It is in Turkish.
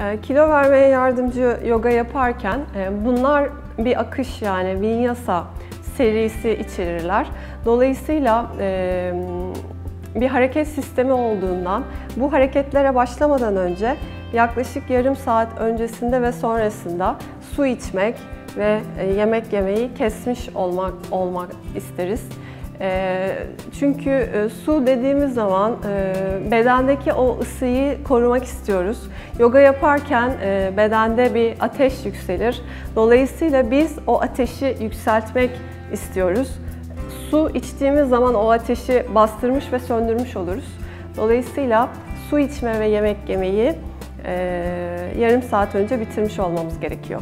E, kilo vermeye yardımcı yoga yaparken e, bunlar bir akış yani vinyasa serisi içerirler. Dolayısıyla e, bir hareket sistemi olduğundan bu hareketlere başlamadan önce yaklaşık yarım saat öncesinde ve sonrasında su içmek ve e, yemek yemeyi kesmiş olmak olmak isteriz. E, çünkü e, su dediğimiz zaman bedendeki o ısıyı korumak istiyoruz. Yoga yaparken bedende bir ateş yükselir. Dolayısıyla biz o ateşi yükseltmek istiyoruz. Su içtiğimiz zaman o ateşi bastırmış ve söndürmüş oluruz. Dolayısıyla su içme ve yemek yemeyi yarım saat önce bitirmiş olmamız gerekiyor.